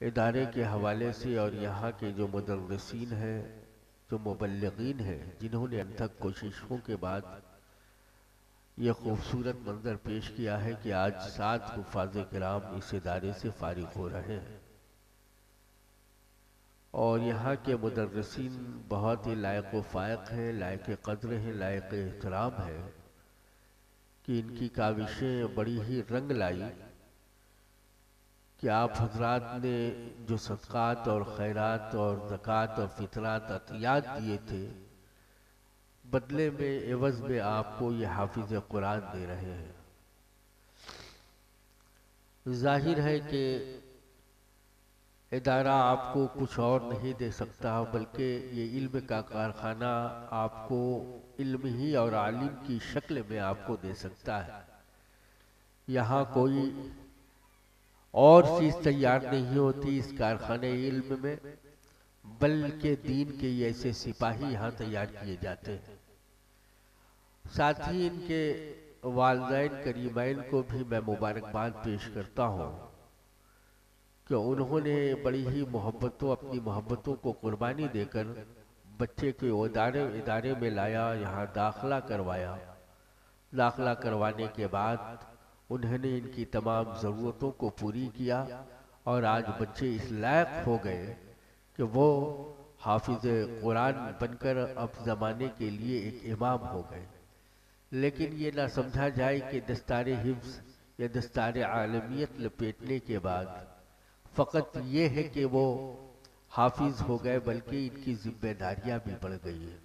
इदारे के हवाले से और यहाँ के जो मुदरसिन हैं जो मुबलगिन हैं जिन्होंने अंथक कोशिशों के बाद ये खूबसूरत मंजर पेश किया है कि आज सात हुफाज कराम इस इदारे से फारिग हो रहे हैं। और यहाँ के मुदरसिन बहुत ही लायक व फायक हैं लायक कदर हैं लायक एहतराम है कि इनकी काविशें बड़ी ही रंग लाई। कि आप हजरात ने जो सदक़ात और खैरात और ज़क़़त और फितरात अतियात दिए थे, बदले में एवज में आपको ये हाफिज कुरान दे रहे हैं। ज़ाहिर है कि इदारा आपको कुछ और नहीं दे सकता, बल्कि ये इल्म का कारखाना आपको इल्म ही और आलिम की शक्ल में आपको दे सकता है। यहाँ कोई और चीज़ तैयार नहीं होती इस कारखाने इल्म में, बल्कि दीन के ये ऐसे सिपाही यहाँ तैयार किए जाते हैं। साथ ही इनके वालदेन करीमैन को भी मैं मुबारकबाद पेश करता हूँ कि उन्होंने बड़ी ही मोहब्बतों, अपनी मोहब्बतों को कुर्बानी देकर बच्चे के इदारे इदारे में लाया, यहाँ दाखला करवाया। दाखला करवाने के बाद उन्होंने इनकी तमाम ज़रूरतों को पूरी किया और आज बच्चे इस लायक हो गए कि वो हाफिज कुरान बनकर अब ज़माने के लिए एक इमाम हो गए। लेकिन ये ना समझा जाए कि दस्तार हिफ्स या दस्तार आलमियत लपेटने के बाद फ़कत ये है कि वो हाफिज हो गए, बल्कि इनकी जिम्मेदारियाँ भी बढ़ गई है।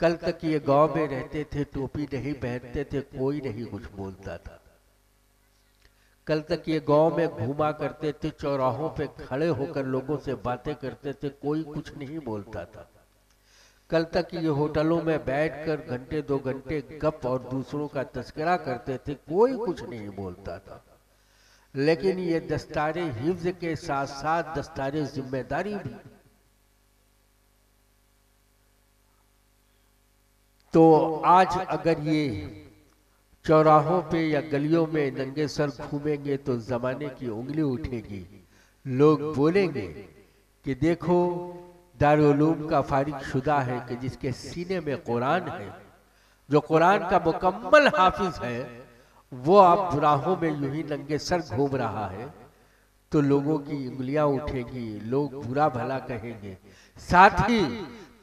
कल तक ये गाँव में रहते थे, टोपी नहीं पहनते थे, कोई नहीं कुछ बोलता था। कल तक ये गाँव में घूमा करते थे, चौराहों पे खड़े होकर लोगों से बातें करते थे, कोई कुछ नहीं बोलता था। कल तक ये होटलों में बैठकर घंटे दो घंटे गप और दूसरों का तस्करा करते थे, कोई कुछ नहीं बोलता था। लेकिन ये दस्तारे हिफ्ज के साथ साथ दस्तारे ज़िम्मेदारी भी तो आज अगर ये चौराहों पे या गलियों में नंगे सर घूमेंगे तो जमाने की उंगली उठेगी। लोग बोलेंगे कि देखो दारूम का फारिग शुदा है कि जिसके सीने में कुरान है, जो कुरान का मुकम्मल हाफिज है, वो आप बुराहों में यूँ ही नंगे सर घूम रहा है तो लोगों की उंगलियाँ उठेगी, लोग बुरा भला कहेंगे। साथ ही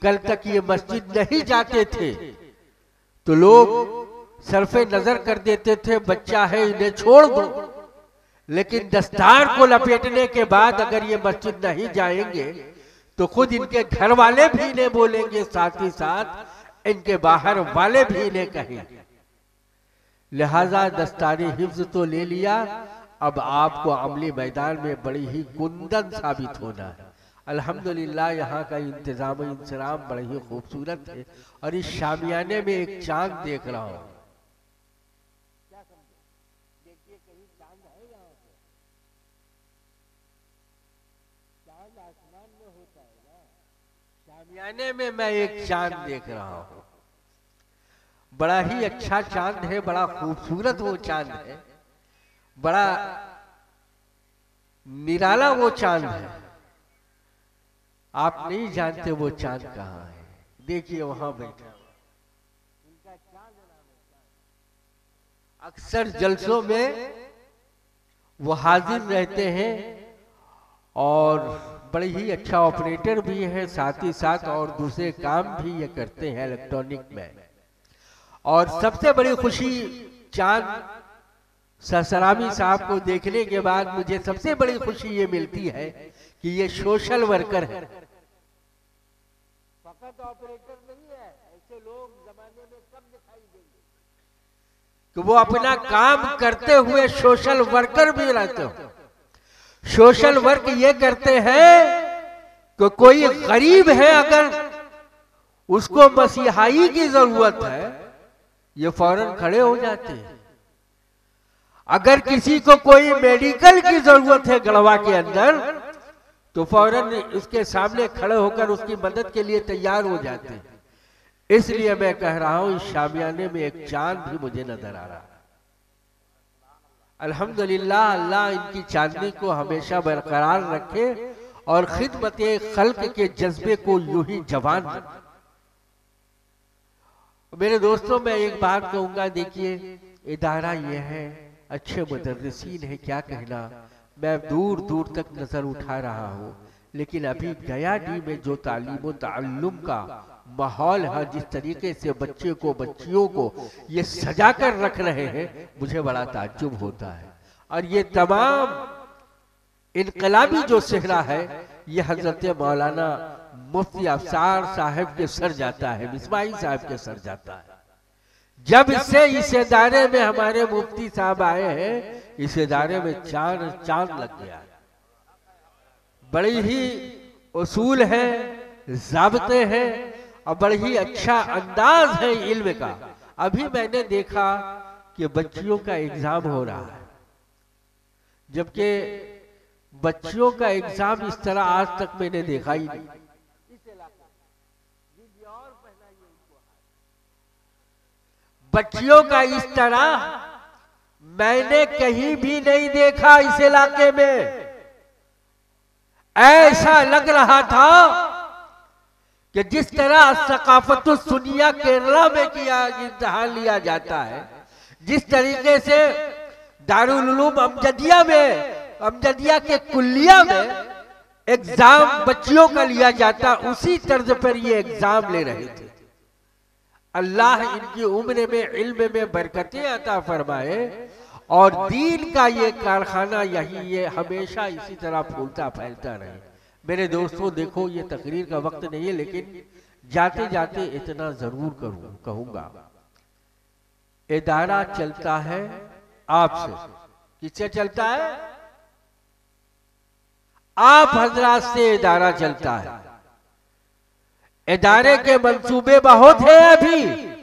कल तक ये मस्जिद नहीं जाते थे। तो लोग सरफे नज़र कर देते थे बच्चा है इन्हें छोड़ दो। लेकिन दस्तार को लपेटने के बाद अगर ये मस्जिद नहीं जाएँगे तो खुद इनके घर वाले भी इन्हें बोलेंगे साथ ही साथ इनके बाहर वाले भी इन्हें कहेंगे। लिहाजा दस्तारी हिफ्ज तो ले लिया अब आपको अमली मैदान में बड़ी ही कुंदन साबित होना है। अल्हम्दुलिल्लाह, यहाँ का इंतज़ाम इंतज़ाम बड़ा ही खूबसूरत है। और इस शामियाने में एक चाँद देख रहा हूँ। शामियाने में मैं एक चाँद देख रहा हूँ। बड़ा ही अच्छा चाँद है, बड़ा खूबसूरत वो चाँद है। बड़ा निराला वो चाँद है। आप नहीं जानते वो चाँद कहाँ है। देखिए वहाँ बैठा अक्सर जलसों में वो हाजिर रहते हैं और बड़े ही अच्छा ऑपरेटर भी है, साथ ही साथ और दूसरे काम भी ये करते हैं इलेक्ट्रॉनिक में। और सबसे बड़ी खुशी चाँद ससरामी साहब को देखने के बाद मुझे सबसे बड़ी खुशी ये मिलती है कि ये सोशल वर्कर है। फकत ऑपरेटर नहीं है। ऐसे लोग जमाने में कब दिखाई देंगे। कि वो अपना काम करते हुए सोशल वर्कर भी रहते हो। सोशल वर्क ये करते हैं कि कोई गरीब है अगर उसको मसीहाई की ज़रूरत है ये फ़ौरन खड़े हो जाते हैं। अगर किसी को कोई मेडिकल की ज़रूरत है गढ़वा के अंदर तो फ़ौरन उसके सामने खड़े होकर उसकी मदद के लिए तैयार हो जाते हैं। इसलिए मैं कह रहा हूँ, इस शामियाने में एक चाँद भी मुझे नज़र आ रहा अल्हम्दुलिल्लाह, अल्लाह इनकी चांदनी को हमेशा बरकरार रखे और खिदमत खल्क के जज्बे को यूँ ही जवान मेरे दोस्तों, मैं एक बात कहूँगा, देखिए, इदारा ये है, अच्छे मुदरसिन है, क्या कहना? मैं दूर दूर तक नज़र उठा रहा हूँ, लेकिन अभी गया डी में जो तालीम तल्लुम का माहौल है, जिस तरीके से बच्चे को, बच्चियों को ये सजा कर रख रहे हैं, मुझे बड़ा ताज्जुब होता है। और ये तमाम इनकलाबी जो सेहरा है, ये हज़रत मौलाना मुफ्ती अफसार साहब के सर जाता है मिसबाई साहब के सर जाता है। जब से इस इदारे में हमारे मुफ्ती साहब आए हैं इस इदारे में चार चाँद लग गया। बड़ी ही उसूल है, जबते हैं और बड़ी ही अच्छा अंदाज है इल्म का। अभी मैंने देखा कि बच्चियों का एग्ज़ाम हो रहा है। जबकि बच्चियों का एग्ज़ाम इस तरह आज तक मैंने देखा ही नहीं। बच्चियों का इस तरह मैंने कहीं भी नहीं देखा इस इलाके में। ऐसा लग रहा था कि जिस तरह सकाफत सुनिया केरला में किया इम्तहान लिया जाता है, जिस तरीके से दारुल अमजदिया में, अमजदिया के कुल्लिया में एग्ज़ाम बच्चियों का लिया जाता, उसी तर्ज पर ये एग्ज़ाम ले रहे थे। अल्लाह इनकी उम्र में, इल्म में बरकतें अता फरमाए और दीन का ये कारखाना यही ये हमेशा इसी तरह फूलता फैलता रहे। मेरे दोस्तों, देखो, ये तकरीर का वक्त नहीं है, लेकिन जाते जाते इतना ज़रूर करूँ, कहूँगा। इदारा चलता है आपसे किससे चलता है? आप हजरात से इदारा चलता है। इदारे के मंसूबे बहुत है अभी।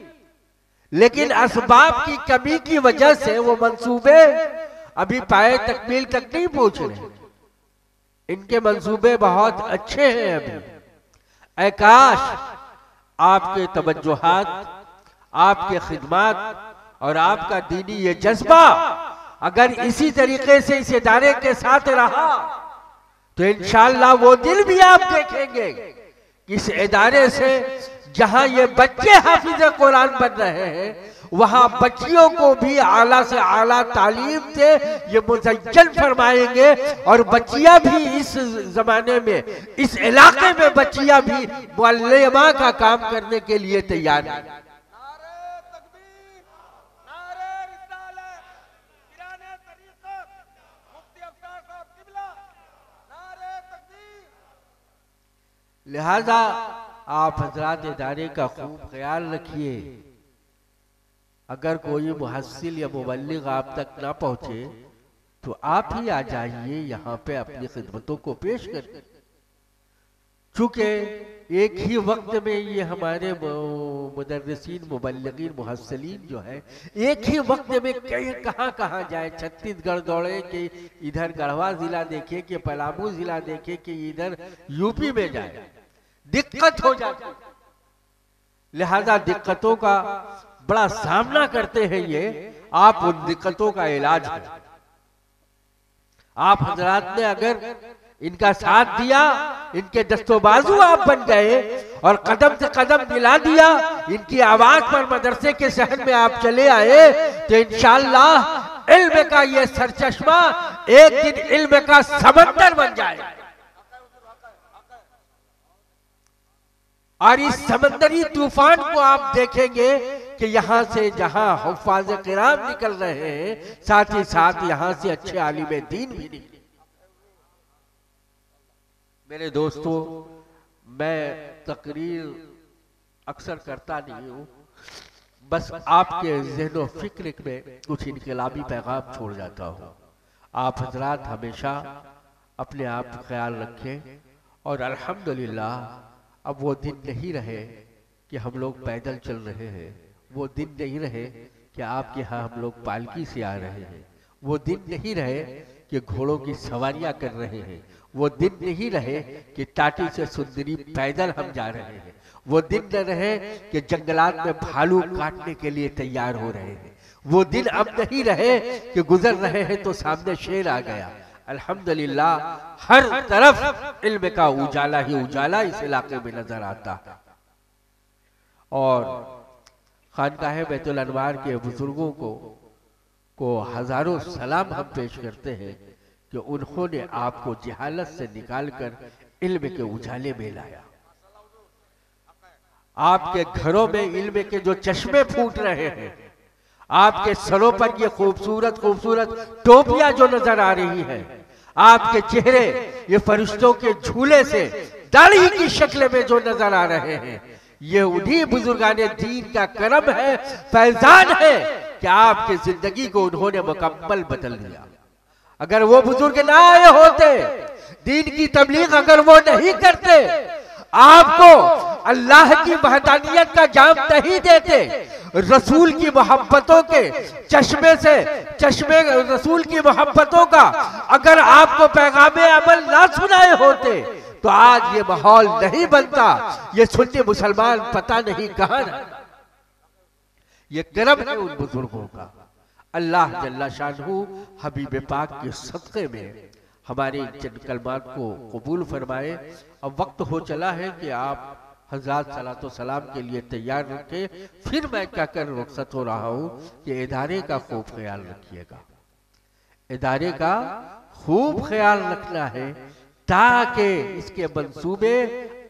लेकिन असबाब की कमी की वजह से वो मंसूबे अभी पाए तकमील तक नहीं पहुँच रहे। इनके मंसूबे बहुत अच्छे हैं अभी। आकाश आपके तवज्जोहात आपके खिदमत और आपका दीनी ये जज्बा अगर इसी तरीके से इस इदारे के साथ रहा तो इंशाला वो दिल भी आप देखेंगे इस इदारे से जहाँ ये बच्चे हाफिज कुरान बन रहे हैं, वहाँ बच्चियों को भी आला से आला तालीम से ये मुजन फरमाएँगे। और बच्चियाँ भी इस जमाने में, इस इलाके में बच्चियाँ भी मुल्मा का काम करने के लिए तैयार हैं। लिहाजा आप हजरात इदारे का खूब ख्याल रखिए। अगर कोई मुहसिल या मुबलिग आप तक ना पहुँचे तो आप ही आ जाइए यहाँ पे अपनी खिदमतों को पेश कर। चूँकि एक ही वक्त में ये हमारे मुदरसिन मुबलगिन मुहसलिन जो है, एक ही वक्त में कई कहाँ कहाँ जाए। छत्तीसगढ़ दौड़े कि इधर गढ़वा जिला देखे, कि पलामू जिला देखे, कि इधर यूपी में जाए। दिक्कत हो जाती। लिहाजा दिक्कतों का बड़ा सामना करते हैं ये, आप उन दिक्कतों का इलाज है आप हजरात ने अगर इनका साथ दिया, इनके दस्तोबाजू आप बन गए और कदम से कदम मिला दिया, इनकी आवाज़ पर मदरसे के शहर में आप चले आए तो इंशाला इल्म का ये सरचश्मा एक दिन इल्म का समंदर बन जाए और इस समंदरी तूफ़ान को आप देखेंगे कि यहाँ से जहाँ हफाज किराम निकल रहे हैं, साथ ही साथ यहाँ से अच्छे आलिम दीन भी निकले। मेरे दोस्तों, मैं तकरीर अक्सर करता नहीं हूँ, बस आपके जहन फ़िक्र में कुछ इनकलाबी पैगाम छोड़ जाता हूँ। आप हजरात हमेशा अपने आप ख्याल रखें और अल्हम्दुलिल्लाह अब वो दिन नहीं रहे कि हम लोग पैदल चल रहे हैं। वो दिन नहीं रहे कि आपके यहाँ हम लोग पालकी से आ रहे हैं। वो दिन नहीं रहे कि घोड़ों की सवारियाँ कर रहे हैं। वो दिन नहीं रहे कि टाटी से सुंदरी पैदल हम जा रहे हैं। वो दिन न रहे कि जंगलात में भालू काटने के लिए तैयार हो रहे हैं। वो दिन अब नहीं रहे कि गुजर रहे हैं तो सामने शेर आ गया। अल्हम्दुलिल्लाह, हर तरफ़ इल्म का उजाला ही उजाला इस इलाके में नज़र आता। है और खानकाह बैतुल अनवार के बुज़ुर्गों को को हज़ारों सलाम हम पेश करते हैं कि उन्होंने आपको जहालत से निकालकर इल्म के उजाले में लाया। आपके घरों में इल्म के जो चश्मे फूट रहे हैं, आपके सरों पर ये खूबसूरत खूबसूरत टोपियाँ जो नज़र आ रही है आपके चेहरे ये फरिश्तों के झूले से दाढ़ी की शक्ल में जो नज़र आ रहे हैं। ये उन्हीं बुजुर्गान दीन का करम है, फैजान है कि आपकी ज़िंदगी को उन्होंने मुकम्मल बदल दिया अगर वो बुज़ुर्ग ना आए होते, दीन की तबलीग अगर वो नहीं करते, आपको अल्लाह की महदानियत का जाम नहीं देते रसूल की मोहब्बतों के चश्मे से, चश्मे रसूल की मोहब्बतों का अगर आपको पैगाम अमल ना सुनाए होते तो आज ये माहौल नहीं बनता। ये सुन्नी मुसलमान पता नहीं कहा ये करम है उन बुज़ुर्गों का। अल्लाह जल्ला शाहू हबीब पाक के सदक़े में हमारे चंद कलमात को कबूल फरमाए। अब वक्त हो चला है कि आप हज़रत सलातो सलाम के लिए तैयार रखे, फिर मैं कहकर रुखसत हो रहा हूँ कि इदारे का खूब ख्याल रखिएगा। इदारे का खूब ख्याल रखना है ताकि इसके मंसूबे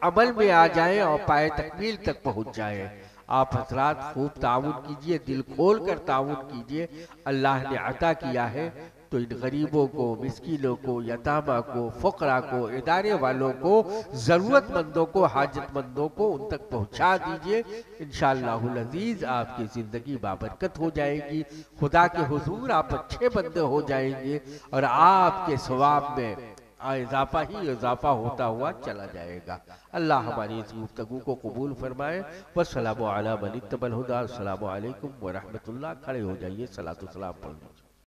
अमल में आ जाए और पाए तकमील तक पहुँच जाए। आप हजरात खूब ताउन कीजिए, दिल खोल कर ताउन कीजिए। अल्लाह ने अता किया है तो इन गरीबों को, मिसकीनों को, यतामा को, फकरा को, इदारे वालों को, ज़रूरतमंदों को, हाजतमंदों को उन तक पहुँचा दीजिए। इन अज़ीज़ आपकी ज़िंदगी बाबरकत हो जाएगी। खुदा के हुजूर, आप अच्छे बंदे हो जाएँगे और आपके स्वाब में इजाफा ही इजाफा होता हुआ चला जाएगा। अल्लाह हमारी इस गुफ्तगु को कबूल फरमाए। बस वसलाम अला तबल हुदा। अल्लाम वरहमतुल्लाह। खड़े हो जाइए सलात सलाम पढ़